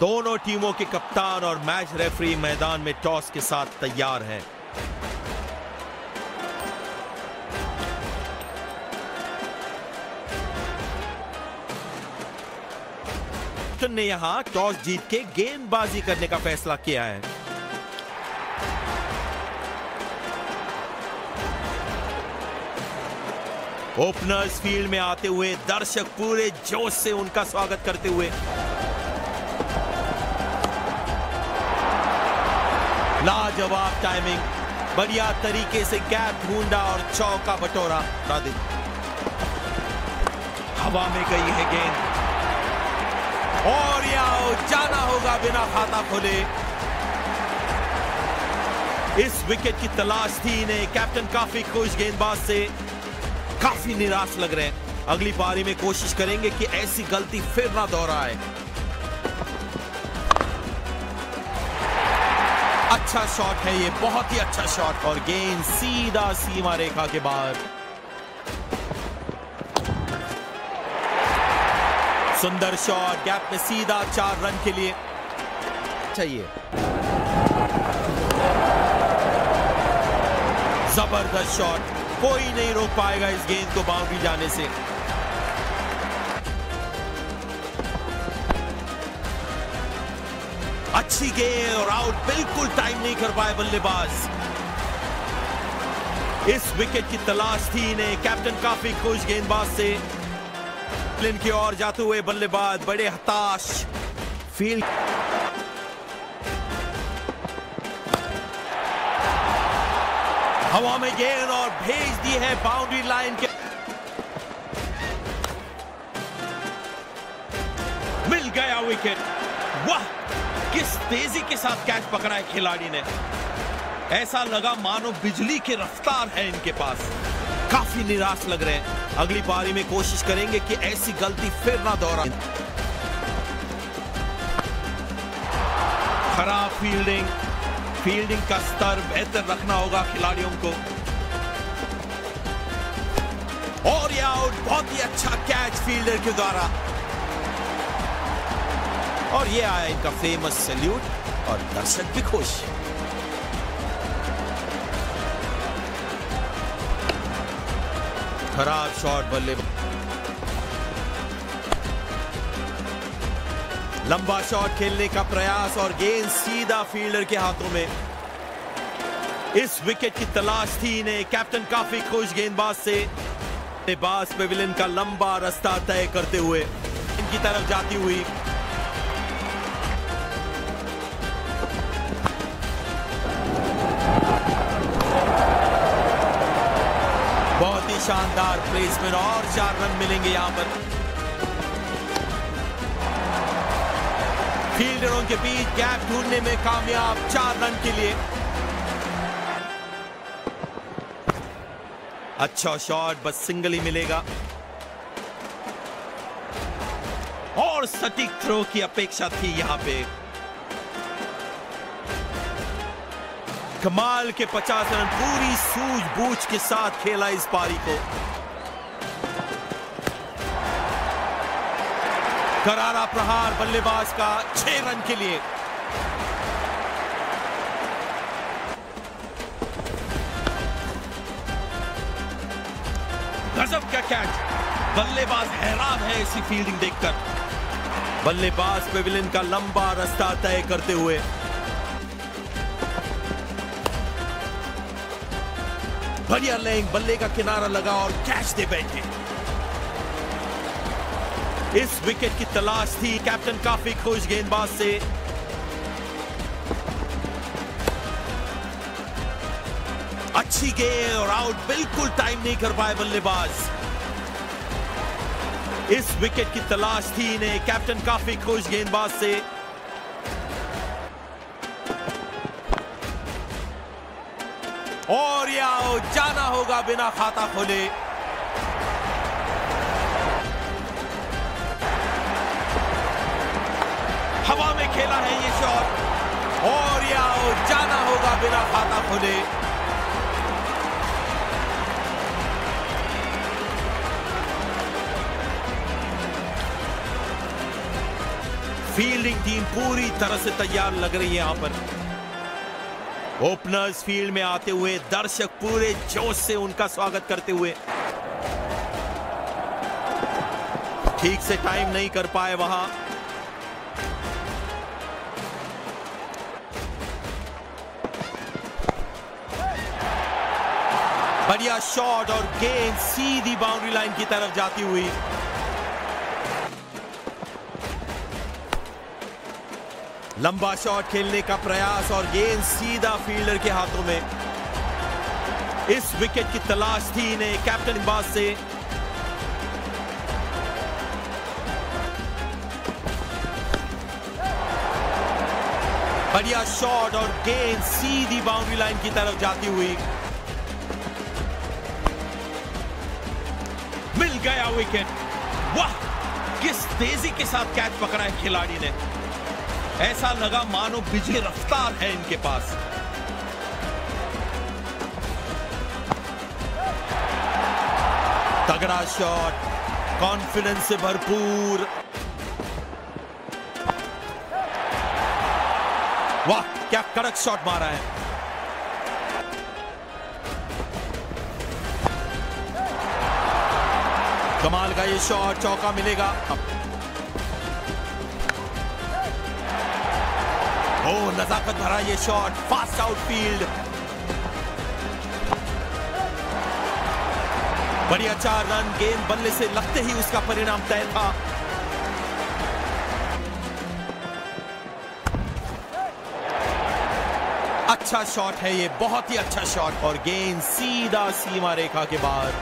दोनों टीमों के कप्तान और मैच रेफरी मैदान में टॉस के साथ तैयार हैं। ने यहाँ टॉस जीत के गेंदबाजी करने का फैसला किया है। ओपनर्स फ़ील्ड में आते हुए दर्शक पूरे जोश से उनका स्वागत करते हुए लाजवाब टाइमिंग बढ़िया तरीके से गैप ढूंढा और चौका बटोरा, राधिक। हवा में गई है गेंद। और याओ जाना होगा बिना खाता खोले। इस विकेट की तलाश थी इन्हें। कैप्टन काफ़ी खुश गेंदबाज से। काफ़ी निराश लग रहे हैं। अगली पारी में कोशिश करेंगे कि ऐसी गलती फिर ना दोहराए। अच्छा शॉट है ये, बहुत ही अच्छा शॉट और गेंद सीधा सीमा रेखा के बाहर सुंदर शॉट गैप में सीधा चार रन के लिए। चाहिए ज़बरदस्त शॉट कोई नहीं रोक पाएगा इस गेंद को बाउंड्री जाने से। अच्छी गेंद और आउट, बिल्कुल टाइम नहीं कर पाए बल्लेबाज। इस विकेट की तलाश थी इन्हें। कैप्टन काफ़ी खुश गेंदबाज से। फ़िल्म की ओर जाते हुए बल्लेबाज, बड़े हताश। फ़ील्ड हवा में गेंद और भेज दी है बाउंड्री लाइन के। मिल गया विकेट वाह! किस तेज़ी के साथ कैच पकड़ा है खिलाड़ी ने? ऐसा लगा मानो बिजली की रफ्तार है इनके पास। काफ़ी निराश लग रहे हैं। अगली पारी में कोशिश करेंगे कि ऐसी गलती फिर ना दोहरा खराब फील्डिंग फील्डिंग का स्तर बेहतर रखना होगा खिलाड़ियों को। और यह आउट बहुत ही अच्छा कैच फील्डर के द्वारा। और ये आया इनका फ़ेमस सैल्यूट और दर्शक भी खुश। खराब शॉट बल्ले। लंबा शॉट खेलने का प्रयास और गेंद सीधा फील्डर के हाथों में। इस विकेट की तलाश थी इन्हें। कैप्टन काफ़ी खुश गेंदबाज से। बास पेविलियन का लंबा रास्ता तय करते हुए इनकी तरफ़ जाती हुई। शानदार प्लेसमेंट और चार रन मिलेंगे यहाँ पर। फील्डरों के बीच गैप ढूँढने में कामयाब, चार रन के लिए। अच्छा शॉट बस सिंगल ही मिलेगा। और सटीक थ्रो की अपेक्षा थी यहाँ पे। कमाल के 50 रन, पूरी सूझबूझ के साथ खेला इस पारी को। करारा प्रहार बल्लेबाज का छह रन के लिए। गजब का कैच बल्लेबाज हैरान है ऐसी फील्डिंग देखकर। बल्लेबाज पेविलियन का लंबा रास्ता तय करते हुए। बढ़िया लेंग, बल्ले का किनारा लगा और कैच दे बैठे। इस विकेट की तलाश थी कैप्टन काफ़ी खुश गेंदबाज से। अच्छी गेंद और आउट, बिल्कुल टाइम नहीं कर पाए बल्लेबाज। इस विकेट की तलाश थी इन्हें, कैप्टन काफ़ी खुश गेंदबाज से। और या जाना होगा बिना खाता खोले। हवा में खेला है ये शॉट। और या जाना होगा बिना खाता खोले। फील्डिंग टीम पूरी तरह से तैयार लग रही है यहाँ पर। ओपनर्स फ़ील्ड में आते हुए दर्शक पूरे जोश से उनका स्वागत करते हुए ठीक से टाइम नहीं कर पाए वहाँ। बढ़िया शॉट और गेंद सीधी बाउंड्री लाइन की तरफ़ जाती हुई। लंबा शॉट खेलने का प्रयास और गेंद सीधा फील्डर के हाथों में। इस विकेट की तलाश थी इन्हें कैप्टन इकबाल से। बढ़िया शॉट और गेंद सीधी बाउंड्री लाइन की तरफ़ जाती हुई। मिल गया विकेट। वाह, किस तेज़ी के साथ कैच पकड़ा है खिलाड़ी ने। ऐसा लगा मानो बिजली रफ्तार है इनके पास। तगड़ा शॉट कॉन्फिडेंस से भरपूर। वाह, क्या कड़क शॉट मारा है। कमाल का ये शॉट, चौका मिलेगा। ओ नजाकत भरा ये शॉट फास्ट आउटफील्ड बढ़िया चार रन गेंद बल्ले से लगते ही उसका परिणाम तय था। अच्छा शॉट है ये, बहुत ही अच्छा शॉट और गेंद सीधा सीमा रेखा के बाहर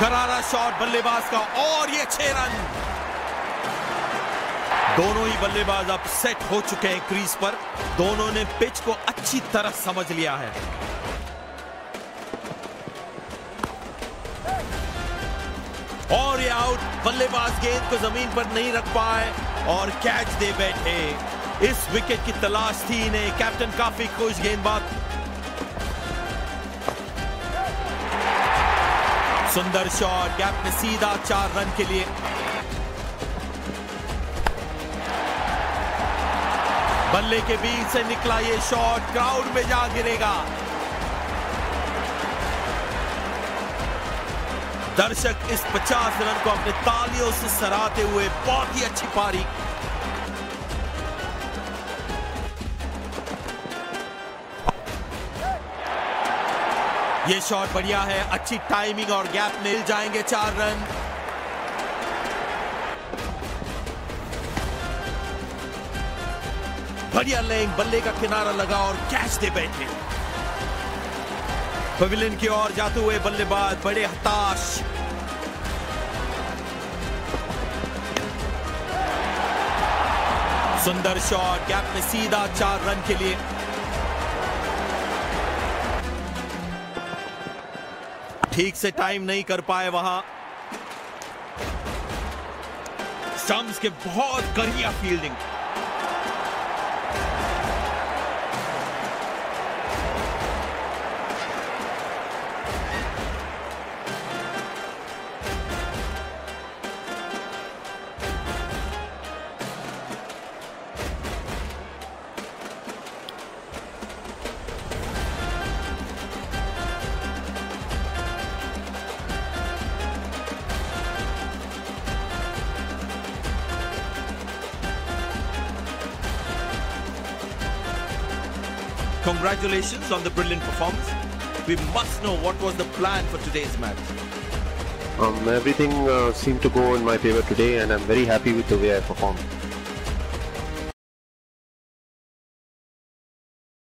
करारा शॉट बल्लेबाज का और ये छह रन। दोनों ही बल्लेबाज अब सेट हो चुके हैं क्रीज पर। दोनों ने पिच को अच्छी तरह समझ लिया है। और ये आउट बल्लेबाज गेंद को ज़मीन पर नहीं रख पाए और कैच दे बैठे। इस विकेट की तलाश थी इन्हें। कैप्टन काफ़ी खुश, गेंदबाज। सुंदर शॉट गैप में सीधा चार रन के लिए बल्ले के बीच से निकला ये शॉट क्राउड में जा गिरेगा। दर्शक इस 50 रन को अपने तालियों से सराहते हुए बहुत ही अच्छी पारी। ये शॉट बढ़िया है, अच्छी टाइमिंग और गैप मिल जाएँगे चार रन। बढ़िया लेंग, बल्ले का किनारा लगा और कैच दे बैठे। पवेलियन की ओर जाते हुए बल्लेबाज बड़े हताश। सुंदर शॉट, गैप में सीधा चार रन के लिए। ठीक से टाइम नहीं कर पाए वहाँ। स्टम्स के बहुत करिया fielding Congratulations on the brilliant performance. We must know what was the plan for today's match. Um, everything uh, seemed to go in my favor today, and I'm very happy with the way I performed.